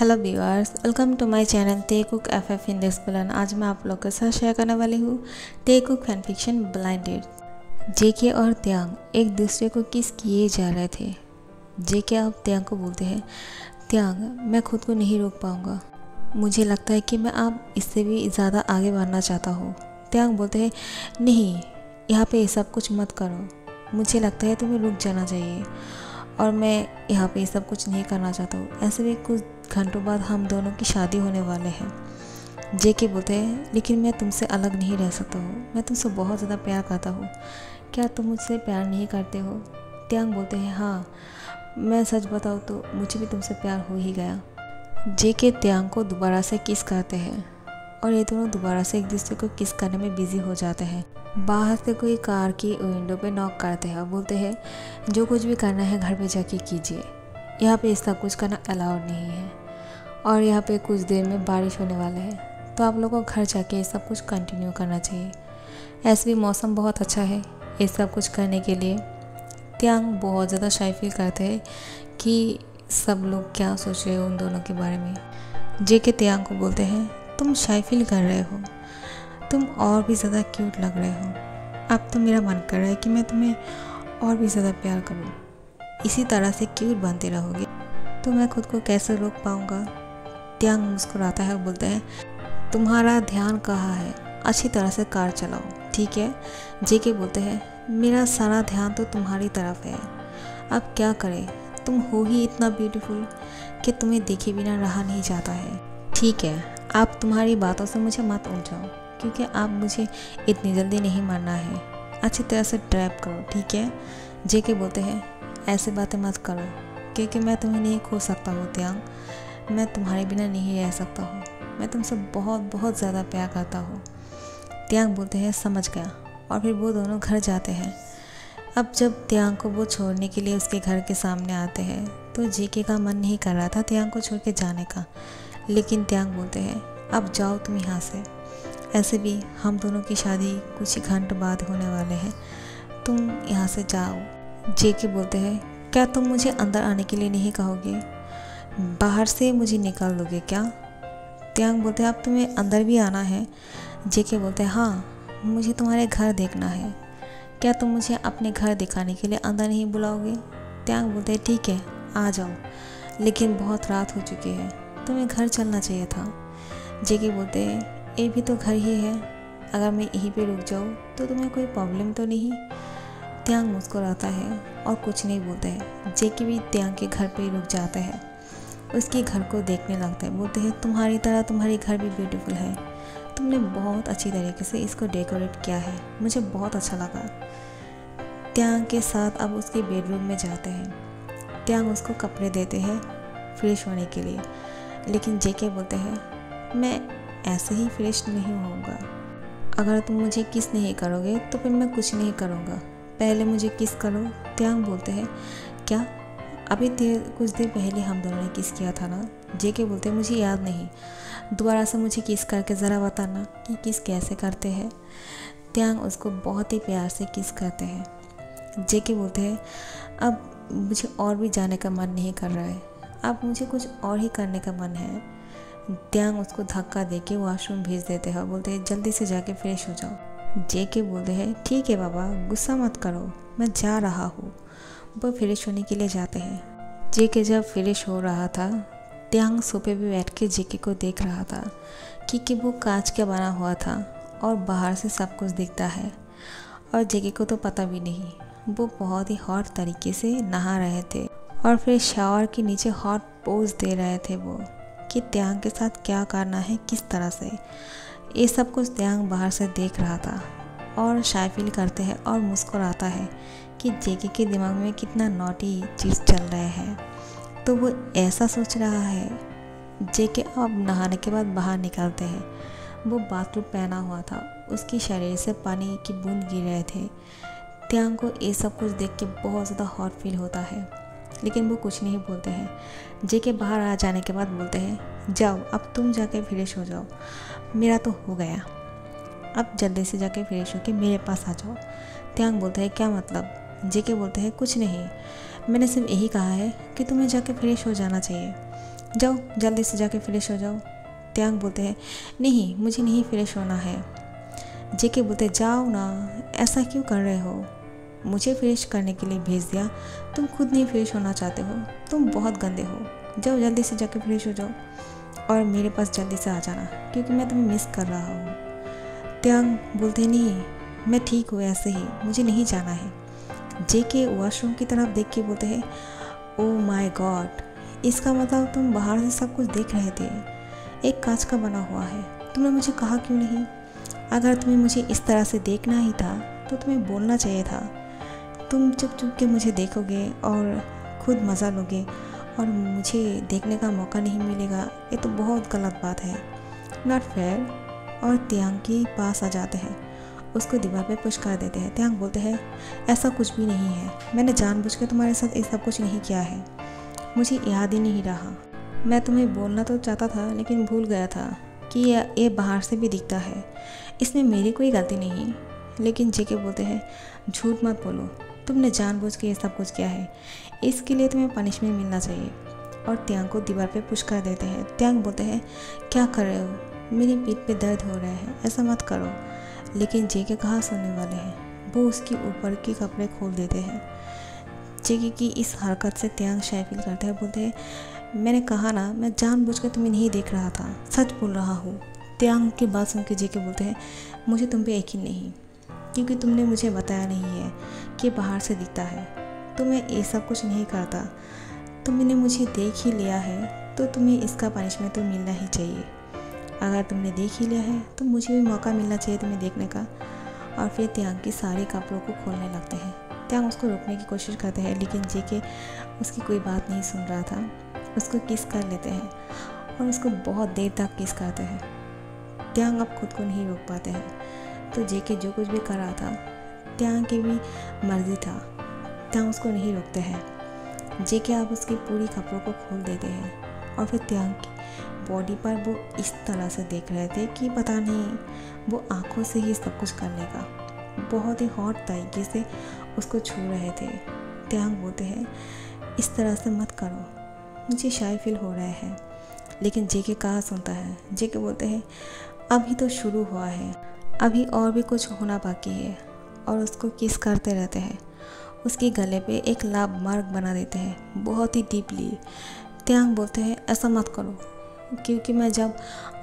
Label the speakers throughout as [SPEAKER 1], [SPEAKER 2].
[SPEAKER 1] Hello viewers welcome to my channel Taekook F F in this आज मैं आप लोग के साथ शेयर करने वाली हूँ Taekook fan fiction blinded JK और त्यांग एक दूसरे को किस किए जा रहे थे? जेके अब त्यांग को बोलते हैं। त्यांग मैं खुद को नहीं रोक पाऊँगा। मुझे लगता है कि मैं आप इससे भी ज़्यादा आगे बढ़ना चाहता हूँ। त्यांग बोलते हैं, नहीं, यहाँ पे सब कुछ मत करो। मुझे लगता है तुम्हें रुक जाना चाहिए। और मैं यहाँ पे सब कुछ नहीं करना चाहता हूँ। ऐसे भी कुछ घंटों बाद हम दोनों की शादी होने वाले हैं। जे के बोलते हैं, लेकिन मैं तुमसे अलग नहीं रह सकता हूँ। मैं तुमसे बहुत ज़्यादा प्यार करता हूँ। क्या तुम मुझसे प्यार नहीं करते हो? त्यांग बोलते हैं हाँ मैं सच बताऊँ तो मुझे भी तुमसे प्यार हो ही गया। जे के त्यांग को दोबारा से किस करते हैं? और ये दोनों दोबारा से एक दूसरे को किस करने में बिज़ी हो जाते हैं। बाहर से कोई कार की विंडो पे नॉक करते हैं और बोलते हैं, जो कुछ भी करना है घर पे जाके कीजिए। यहाँ पे सब कुछ करना अलाउड नहीं है और यहाँ पे कुछ देर में बारिश होने वाला है। तो आप लोगों को घर जाके ये सब कुछ कंटिन्यू करना चाहिए। ऐसे भी मौसम बहुत अच्छा है। ये सब कुछ करने के लिए त्यांग बहुत ज़्यादा शाई फील करते हैं कि सब लोग क्या सोच रहे हैं उन दोनों के बारे में। जे के त्यांग को बोलते हैं तुम शाई फील कर रहे हो। तुम और भी ज़्यादा क्यूट लग रहे हो। अब तो मेरा मन कर रहा है कि मैं तुम्हें और भी ज़्यादा प्यार करूँ। इसी तरह से क्यूट बनते रहोगे तो मैं खुद को कैसे रोक पाऊँगा? त्यांग मुस्कुराता है और बोलता है, तुम्हारा ध्यान कहाँ है? अच्छी तरह से कार चलाओ, ठीक है? जे के बोलते हैं, मेरा सारा ध्यान तो तुम्हारी तरफ़ है। अब क्या करें? तुम हो ही इतना ब्यूटीफुल कि तुम्हें देखे बिना रहा नहीं जाता है। ठीक है आप तुम्हारी बातों से मुझे मत उलझाओ, क्योंकि आप मुझे इतनी जल्दी नहीं मारना है। अच्छी तरह से ट्रैप करो, ठीक है? जे के बोलते हैं, ऐसे बातें मत करो, क्योंकि मैं तुम्हें नहीं खो सकता हूँ, त्यांग। मैं तुम्हारे बिना नहीं रह सकता हूँ। मैं तुमसे बहुत बहुत ज़्यादा प्यार करता हूँ। त्यांग बोलते हैं, समझ गया, और फिर वो दोनों घर जाते हैं। अब जब त्यांग को वो छोड़ने के लिए उसके घर के सामने आते हैं तो जेके का मन नहीं कर रहा था त्यांग को छोड़ के जाने का। लेकिन त्यांग बोलते हैं, अब जाओ तुम यहाँ से। ऐसे भी हम दोनों की शादी कुछ ही घंटे बाद होने वाले हैं। तुम यहाँ से जाओ। जे के बोलते हैं, क्या तुम मुझे अंदर आने के लिए नहीं कहोगे? बाहर से मुझे निकाल दोगे क्या? त्यांग बोलते हैं, अब तुम्हें अंदर भी आना है। जे के बोलते हैं हाँ मुझे तुम्हारे घर देखना है। क्या तुम मुझे अपने घर दिखाने के लिए अंदर नहीं बुलाओगे? त्यांग बोलते हैं, ठीक है, आ जाओ। लेकिन बहुत रात हो चुकी है। तुम्हें घर चलना चाहिए था। जे के बोलते हैं ये भी तो घर ही है। अगर मैं यहीं पे रुक जाऊँ तो तुम्हें कोई प्रॉब्लम तो नहीं? त्यांग मुस्कुराता है और कुछ नहीं बोलता। है जेके भी त्यांग के घर पे रुक जाता है, उसके घर को देखने लगता है। बोलते हैं, तुम्हारी तरह तुम्हारी घर भी ब्यूटीफुल है। तुमने बहुत अच्छी तरीके से इसको डेकोरेट किया है। मुझे बहुत अच्छा लगा। त्यांग के साथ अब उसके बेडरूम में जाते हैं। त्यांग उसको कपड़े देते हैं फ्रेश होने के लिए। लेकिन जेके बोलते हैं, मैं ऐसे ही फ्रेश नहीं होऊँगा। अगर तुम मुझे किस नहीं करोगे तो फिर मैं कुछ नहीं करूँगा। पहले मुझे किस करो? त्यांग बोलते हैं, क्या? अभी देर कुछ देर पहले हम दोनों ने किस किया था ना? जे के बोलते हैं, मुझे याद नहीं। दोबारा से मुझे किस करके ज़रा बताना कि किस कैसे करते हैं? त्यांग उसको बहुत ही प्यार से किस करते हैं। जे के बोलते हैं, अब मुझे और भी जाने का मन नहीं कर रहा है। अब मुझे कुछ और ही करने का मन है। त्यांग उसको धक्का दे के वॉशरूम भेज देते हैं और बोलते हैं, जल्दी से जाके फ्रेश हो जाओ। जे के बोलते हैं, ठीक है बाबा, गुस्सा मत करो, मैं जा रहा हूँ। वो फ्रेश होने के लिए जाते हैं। जे के जब फ्रेश हो रहा था, त्यांग सोफे पे बैठ के जेके को देख रहा था क्योंकि वो कांच का बना हुआ था और बाहर से सब कुछ दिखता है। और जेके को तो पता भी नहीं, वो बहुत ही हॉट तरीके से नहा रहे थे। और फिर शावर के नीचे हॉट पोज दे रहे थे वो कि त्यांग के साथ क्या करना है, किस तरह से। ये सब कुछ त्यांग बाहर से देख रहा था और शाय फील करते हैं और मुस्कुराता है कि जेके के दिमाग में कितना नोटी चीज़ चल रहे हैं। तो वो ऐसा सोच रहा है, जेके अब नहाने के बाद बाहर निकलते हैं। वो बाथरूम पहना हुआ था, उसकी शरीर से पानी की बूंद गिर रहे थे। त्यांग को ये सब कुछ देख के बहुत ज़्यादा हॉट फील होता है। लेकिन वो कुछ नहीं बोलते हैं। जे के बाहर आ जाने के बाद बोलते हैं, जाओ, अब तुम जाके फ्रेश हो जाओ। मेरा तो हो गया। अब जल्दी से जाके फ्रेश होके मेरे पास आ जाओ। त्यांग बोलते हैं, क्या मतलब? जे के बोलते हैं, कुछ नहीं। मैंने सिर्फ़ यही कहा है कि तुम्हें जाके फ्रेश हो जाना चाहिए। जाओ, जल्दी से जाके फ्रेश हो जाओ। त्यांग बोलते हैं, नहीं, मुझे नहीं फ्रेश होना है। जेके बोलते जाओ ना, ऐसा क्यों कर रहे हो? मुझे फ्रेश करने के लिए भेज दिया। तुम खुद नहीं फ्रेश होना चाहते हो। तुम बहुत गंदे हो। जाओ, जल्दी से जाके फ्रेश हो जाओ। और मेरे पास जल्दी से आ जाना, क्योंकि मैं तुम्हें मिस कर रहा हूँ। त्यांग बोलते नहीं, मैं ठीक हूँ ऐसे ही। मुझे नहीं जाना है। जे के वॉशरूम की तरफ़ देख के बोलते हैं ओ माई गॉड इसका मतलब तुम बाहर से सब कुछ देख रहे थे। एक कांच का बना हुआ है। तुमने मुझे कहा क्यों नहीं? अगर तुम्हें मुझे इस तरह से देखना ही था तो तुम्हें बोलना चाहिए था। तुम चुप चुप के मुझे देखोगे और खुद मज़ा लोगे और मुझे देखने का मौका नहीं मिलेगा, ये तो बहुत गलत बात है। नॉट फेयर और त्यांग के पास आ जाते हैं। उसको दीवार पे पुश कर देते हैं। त्यांग बोलते हैं, ऐसा कुछ भी नहीं है। मैंने जानबूझ के तुम्हारे साथ ये सब कुछ नहीं किया है। मुझे याद ही नहीं रहा। मैं तुम्हें बोलना तो चाहता था, लेकिन भूल गया था कि ये बाहर से भी दिखता है। इसमें मेरी कोई गलती नहीं। लेकिन जेके बोलते हैं, झूठ मत बोलो। तुमने जानबूझ के ये सब कुछ किया है। इसके लिए तुम्हें पनिशमेंट मिलना चाहिए। और त्यांग को दीवार पे पुश कर देते हैं। त्यांग बोलते हैं, क्या कर रहे हो? मेरी पीठ पे दर्द हो रहा है। ऐसा मत करो। लेकिन जेके कहाँ सुनने वाले हैं? वो उसके ऊपर के कपड़े खोल देते हैं। जेके की इस हरकत से त्यांग शाय फील करते हैं। बोलते हैं, मैंने कहा ना, मैं जानबूझ कर तुम्हें नहीं देख रहा था। सच बोल रहा हूँ। त्यांग की बात सुन के जेके बोलते हैं, मुझे तुम पे यकीन नहीं। क्योंकि तुमने मुझे बताया नहीं है कि बाहर से दिखता है। तो मैं ये सब कुछ नहीं करता। तुमने मुझे देख ही लिया है तो तुम्हें इसका पनिशमेंट तो मिलना ही चाहिए। अगर तुमने देख ही लिया है तो मुझे भी मौका मिलना चाहिए तुम्हें देखने का। और फिर त्यांग के सारे कपड़ों को खोलने लगते हैं। त्यांग उसको रोकने की कोशिश करते हैं, लेकिन जेके उसकी कोई बात नहीं सुन रहा था, उसको किस कर लेते हैं और उसको बहुत देर तक किस करते हैं। त्यांग अब खुद को नहीं रोक पाते हैं। तो जेके जो कुछ भी कर रहा था त्यांग की भी मर्ज़ी था त्यांग उसको नहीं रोकते हैं। जेके आप उसकी पूरी कपड़ों को खोल देते हैं, और फिर त्यांग की बॉडी पर वो इस तरह से देख रहे थे कि पता नहीं, वो आँखों से ही सब कुछ कर लेगा। बहुत ही हॉट तरीके से उसको छू रहे थे। त्यांग बोलते हैं, इस तरह से मत करो। मुझे शाय फील हो रहा है। लेकिन जेके कहा सुनता है, जेके बोलते हैं, अभी तो शुरू हुआ है। अभी और भी कुछ होना बाकी है और उसको किस करते रहते हैं। उसके गले पे एक लाभ मार्ग बना देते हैं। बहुत ही डीपली। त्यांग बोलते हैं, ऐसा मत करो। क्योंकि मैं जब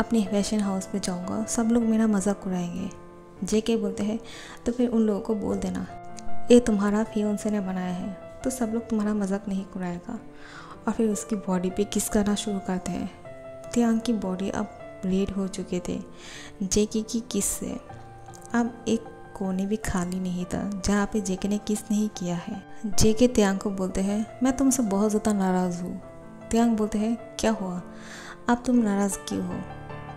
[SPEAKER 1] अपने फ़ैशन हाउस पे जाऊँगा, सब लोग मेरा मज़ाक उड़ाएँगे। जे के बोलते हैं तो फिर उन लोगों को बोल देना। ये तुम्हारा फियोन्से ने बनाया है तो सब लोग तुम्हारा मज़ाक नहीं उड़ाएगा। और फिर उसकी बॉडी पे किस करना शुरू करते हैं। त्यांग की बॉडी अब रेड हो चुके थे। जेके की किस से? अब एक कोने भी खाली नहीं था, जहाँ पे जेके ने किस नहीं किया है। जेके त्यांग को बोलते हैं, मैं तुमसे बहुत ज़्यादा नाराज़ हूँ। त्यांग बोलते हैं, क्या हुआ? अब तुम नाराज़ क्यों हो?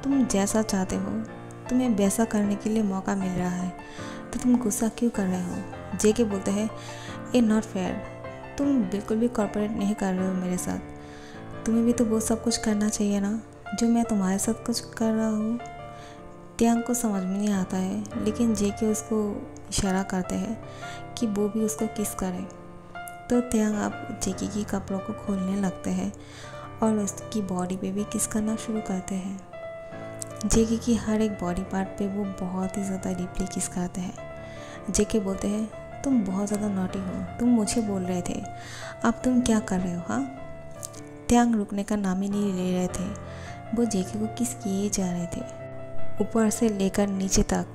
[SPEAKER 1] तुम जैसा चाहते हो, तुम्हें वैसा करने के लिए मौका मिल रहा है तो तुम गुस्सा क्यों कर रहे हो? जेके बोलते हैं ए नॉट फेयर तुम बिल्कुल भी कॉर्पोरेट नहीं कर रहे हो मेरे साथ। तुम्हें भी तो वो सब कुछ करना चाहिए ना? जो मैं तुम्हारे साथ कुछ कर रहा हूँ, त्यांग को समझ में नहीं आता है, लेकिन जे के उसको इशारा करते हैं कि वो भी उसको किस करे तो त्यांग अब जेके की कपड़ों को खोलने लगते हैं और उसकी बॉडी पे भी किस करना शुरू करते हैं। जेके की हर एक बॉडी पार्ट पे वो बहुत ही ज़्यादा डीपली किस करते हैं। जेके बोलते हैं, तुम बहुत ज़्यादा नोटी हो, तुम मुझे बोल रहे थे, अब तुम क्या कर रहे हो हाँ? त्यांग रुकने का नाम ही नहीं ले रहे थे। वो जेके को किस किए जा रहे थे? ऊपर से लेकर नीचे तक,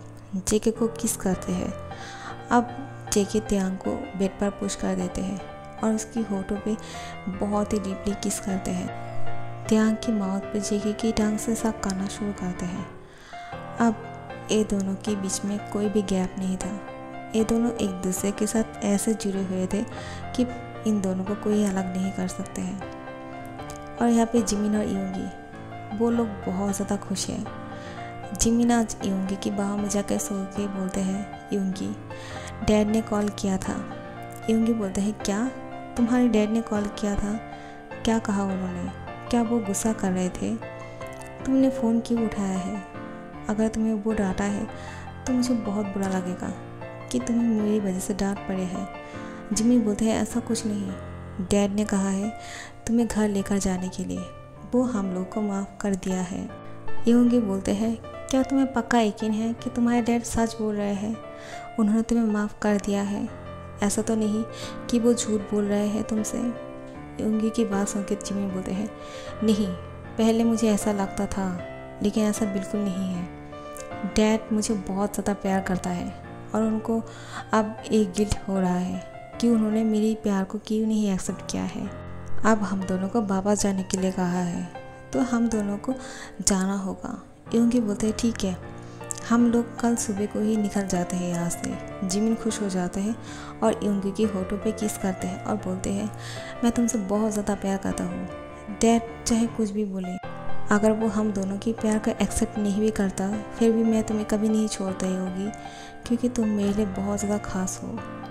[SPEAKER 1] जेके को किस करते हैं? अब जेके त्यांग को बेड पर पुश कर देते हैं और उसकी होठों पे बहुत ही डीपली किस करते हैं। त्यांग की माउथ पे जेके की टांग से सब करना शुरू करते हैं। अब ये दोनों के बीच में कोई भी गैप नहीं था। ये दोनों एक दूसरे के साथ ऐसे जुड़े हुए थे कि इन दोनों को कोई अलग नहीं कर सकते हैं। और यहाँ पे जिमिन और यूँगी वो लोग बहुत ज़्यादा खुश हैं। जिमिन आज यूँगी की बाहों में जाकर सो के बोलते हैं, यूँगी, डैड ने कॉल किया था। यूँगी बोलते हैं, क्या? तुम्हारे डैड ने कॉल किया था? क्या कहा उन्होंने? क्या वो गुस्सा कर रहे थे? तुमने फ़ोन क्यों उठाया है? अगर तुम्हें वो डांटा है तो मुझे बहुत बुरा लगेगा कि तुम्हें मेरी वजह से डांट पड़े हैं। जिमी बोलते हैं, ऐसा कुछ नहीं। डैड ने कहा है तुम्हें घर लेकर जाने के लिए। वो हम लोग को माफ़ कर दिया है। योंगी बोलते हैं, क्या तुम्हें पक्का यकीन है कि तुम्हारे डैड सच बोल रहे हैं? उन्होंने तुम्हें माफ़ कर दिया है। ऐसा तो नहीं कि वो झूठ बोल रहे हैं तुमसे। योंगी की बात सुन के जिमी बोलते हैं, नहीं, पहले मुझे ऐसा लगता था, लेकिन ऐसा बिल्कुल नहीं है। डैड मुझे बहुत ज़्यादा प्यार करता है और उनको अब एक गिल्ट हो रहा है कि उन्होंने मेरी प्यार को क्यों नहीं एक्सेप्ट किया है? अब हम दोनों को वापस जाने के लिए कहा है। तो हम दोनों को जाना होगा। योंगी बोलते हैं, ठीक है। हम लोग कल सुबह को ही निकल जाते हैं यहाँ से जिमिन खुश हो जाते हैं और योंगी की होठों पे किस करते हैं और बोलते हैं, मैं तुमसे बहुत ज़्यादा प्यार करता हूँ। डैड चाहे कुछ भी बोले। अगर वो हम दोनों की प्यार का एक्सेप्ट नहीं भी करता, फिर भी मैं तुम्हें कभी नहीं छोड़ता होगी, क्योंकि तुम मेरे लिए बहुत ज़्यादा खास हो।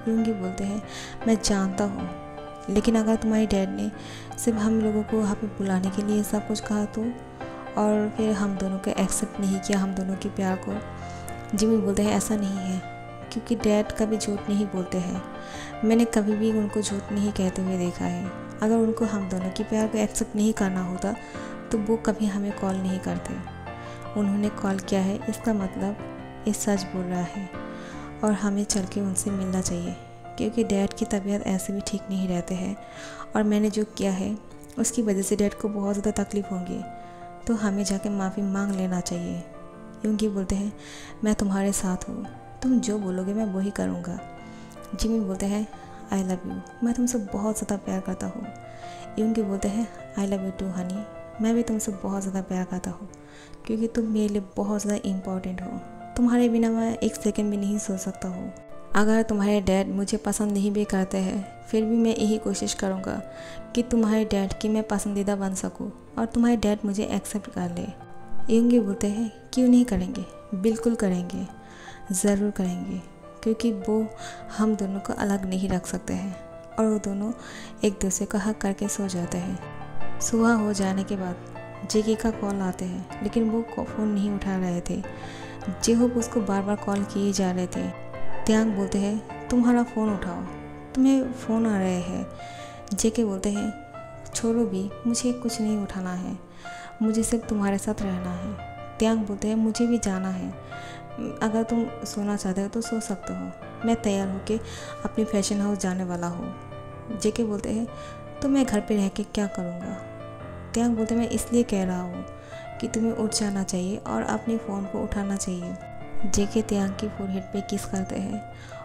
[SPEAKER 1] योंगी बोलते हैं, मैं जानता हूँ। लेकिन अगर तुम्हारी डैड ने सिर्फ़ हम लोगों को वहाँ पे बुलाने के लिए सब कुछ कहा तो? और फिर हम दोनों को एक्सेप्ट नहीं किया, हम दोनों के प्यार को? जिमी बोलते हैं ऐसा नहीं है, क्योंकि डैड कभी झूठ नहीं बोलते हैं। मैंने कभी भी उनको झूठ नहीं कहते हुए देखा है। अगर उनको हम दोनों के प्यार को एक्सेप्ट नहीं करना होता तो वो कभी हमें कॉल नहीं करते। उन्होंने कॉल किया है, इसका मतलब ये सच बोल रहा है, और हमें चल के उनसे मिलना चाहिए। क्योंकि डैड की तबीयत ऐसे भी ठीक नहीं रहते हैं और मैंने जो किया है, उसकी वजह से डैड को बहुत ज़्यादा तकलीफ़ होंगी। तो हमें जाके माफ़ी मांग लेना चाहिए। यूँगी बोलते हैं, मैं तुम्हारे साथ हूँ। तुम जो बोलोगे मैं वही करूँगा। जिमी बोलते हैं आई लव यू मैं तुमसे बहुत ज़्यादा प्यार करता हूँ। यूँगी बोलते हैं I love you too honey मैं भी तुमसे बहुत ज़्यादा प्यार करता हूँ, क्योंकि तुम मेरे लिए बहुत ज़्यादा इम्पोर्टेंट हो। तुम्हारे बिना मैं एक सेकंड भी नहीं सोच सकता हूँ। अगर तुम्हारे डैड मुझे पसंद नहीं भी करते हैं, फिर भी मैं यही कोशिश करूँगा कि तुम्हारे डैड की मैं पसंदीदा बन सकूँ और तुम्हारे डैड मुझे एक्सेप्ट कर ले। यूँगी बोलते हैं क्यों नहीं करेंगे, बिल्कुल करेंगे, ज़रूर करेंगे, क्योंकि वो हम दोनों को अलग नहीं रख सकते हैं और वो दोनों एक दूसरे का हक करके सो जाते हैं। सुबह हो जाने के बाद जेके का कॉल आते हैं, लेकिन वो फ़ोन नहीं उठा रहे थे। जेहोप उसको बार बार कॉल किए जा रहे थे। त्यांग बोलते हैं, तुम्हारा फ़ोन उठाओ। तुम्हें फ़ोन आ रहे हैं। जेके बोलते हैं, छोड़ो भी, मुझे कुछ नहीं उठाना है। मुझे सिर्फ़ तुम्हारे साथ रहना है। त्यांग बोलते हैं, मुझे भी जाना है। अगर तुम सोना चाहते हो तो सो सकते हो। मैं तैयार होके अपनी फ़ैशन हाउस जाने वाला हूँ। जेके बोलते हैं तो मैं घर पे रह के क्या करूँगा? त्यांग बोलते हैं, मैं इसलिए कह रहा हूँ कि तुम्हें उठ जाना चाहिए और अपने फ़ोन को उठाना चाहिए। जेके त्यांग की फोरहेड पे किस करते हैं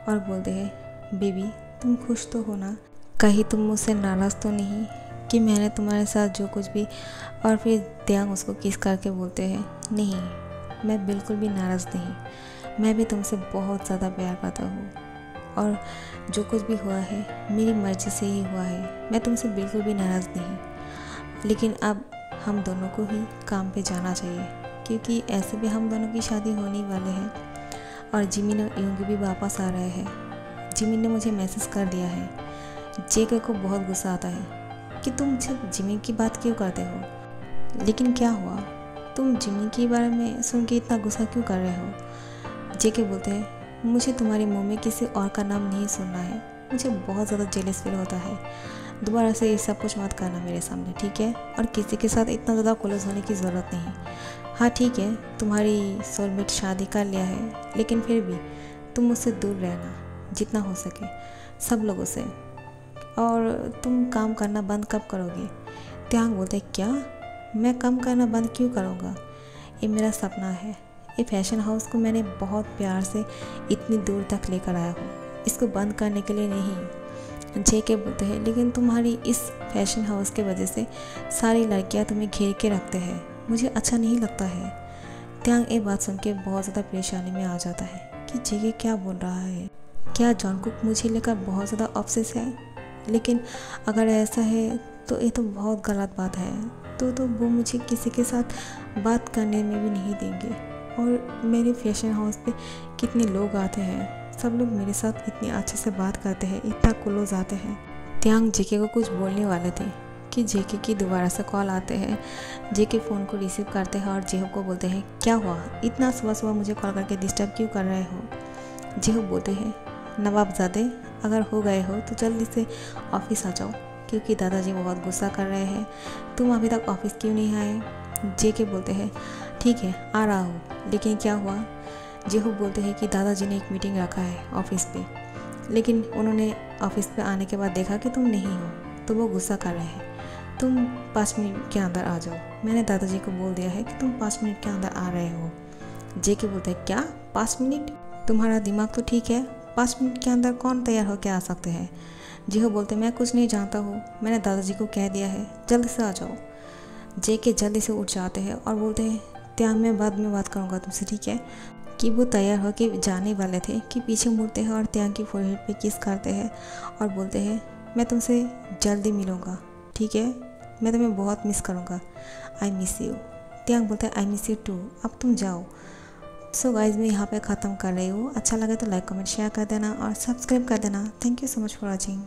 [SPEAKER 1] और बोलते हैं बेबी तुम खुश तो हो ना? कहीं तुम मुझसे नाराज़ तो नहीं कि मैंने तुम्हारे साथ जो कुछ भी और फिर त्यांग उसको किस करके बोलते हैं? नहीं, मैं बिल्कुल भी नाराज़ नहीं। मैं भी तुमसे बहुत ज़्यादा प्यार करता हूँ और जो कुछ भी हुआ है, मेरी मर्ज़ी से ही हुआ है। मैं तुमसे बिल्कुल भी नाराज़ नहीं। लेकिन अब हम दोनों को ही काम पे जाना चाहिए। क्योंकि ऐसे भी हम दोनों की शादी होने वाले हैं। और जिमिन और योंगी भी वापस आ रहे हैं। जिमिन ने मुझे मैसेज कर दिया है। जेके को बहुत गुस्सा आता है कि तुम सिर्फ़ जिमी की बात क्यों करते हो? लेकिन क्या हुआ? तुम जिमी के बारे में सुन के इतना गुस्सा क्यों कर रहे हो? जेके बोलते हैं, मुझे तुम्हारे मुँह में किसी और का नाम नहीं सुनना है। मुझे बहुत ज़्यादा जेलस फील होता है। दोबारा से ये सब कुछ मत करना मेरे सामने, ठीक है? और किसी के साथ इतना ज़्यादा क्लोज होने की ज़रूरत नहीं हाँ। ठीक है, तुम्हारी सोलमेट शादी कर लिया है, लेकिन फिर भी तुम मुझसे दूर रहना, जितना हो सके, सब लोगों से। और तुम काम करना बंद कब करोगे? त्यांग बोलते क्या? मैं कम करना बंद क्यों करूँगा? ये मेरा सपना है। ये फ़ैशन हाउस को मैंने बहुत प्यार से इतनी दूर तक लेकर आया हूँ। इसको बंद करने के लिए नहीं जे के बोलते हैं, लेकिन तुम्हारी इस फ़ैशन हाउस के वजह से सारी लड़कियाँ तुम्हें घेर के रखते हैं। मुझे अच्छा नहीं लगता है। त्यांग ये बात सुन के बहुत ज़्यादा परेशानी में आ जाता है कि जेके क्या बोल रहा है। क्या जॉन कुक मुझे लेकर बहुत ज़्यादा ऑफ़िस है? लेकिन अगर ऐसा है तो ये तो बहुत गलत बात है। तो तो वो मुझे किसी के साथ बात करने में भी नहीं देंगे। और मेरे फ़ैशन हाउस पे कितने लोग आते हैं। सब लोग मेरे साथ इतने अच्छे से बात करते हैं, इतना क्लोज आते हैं। त्यांग जेके को कुछ बोलने वाले थे कि जेके की दोबारा से कॉल आते हैं, जेके फ़ोन को रिसीव करते हैं और जेहो को बोलते हैं, क्या हुआ? इतना सुबह सुबह मुझे कॉल करके डिस्टर्ब क्यों कर रहे हो? जेहू बोलते हैं नवाबजादे अगर हो गए हो तो जल्दी से ऑफ़िस आ जाओ, क्योंकि दादाजी बहुत गुस्सा कर रहे हैं। तुम अभी तक ऑफ़िस क्यों नहीं आए? जे के बोलते हैं, ठीक है, आ रहा हूँ, लेकिन क्या हुआ? जेहू बोलते हैं कि दादाजी ने एक मीटिंग रखा है ऑफ़िस पे, लेकिन उन्होंने ऑफ़िस पे आने के बाद देखा कि तुम नहीं हो तो वो गुस्सा कर रहे हैं। तुम पाँच मिनट के अंदर आ जाओ। मैंने दादाजी को बोल दिया है कि तुम पाँच मिनट के अंदर आ रहे हो। जे के बोलते हैं, क्या? पाँच मिनट? तुम्हारा दिमाग तो ठीक है? पाँच मिनट के अंदर कौन तैयार होकर आ सकते हैं? जी बोलते मैं कुछ नहीं जानता हूँ। मैंने दादाजी को कह दिया है, जल्दी से आ जाओ। जे के जल्दी से उठ जाते हैं और बोलते हैं त्याग मैं बाद में बात करूँगा तुमसे, ठीक है? कि वो तैयार होकर जाने वाले थे कि पीछे मुड़ते हैं और त्याग की फोरहेड पे किस करते हैं और बोलते हैं, मैं तुमसे जल्दी मिलूँगा, ठीक है? मैं तुम्हें बहुत मिस करूँगा। आई मिस यू त्याग बोलते हैं आई मिस यू टू अब तुम जाओ. सो गाइज़ मैं यहाँ पे ख़त्म कर रही हूँ। अच्छा लगे तो लाइक कमेंट शेयर कर देना और सब्सक्राइब कर देना। Thank you so much for watching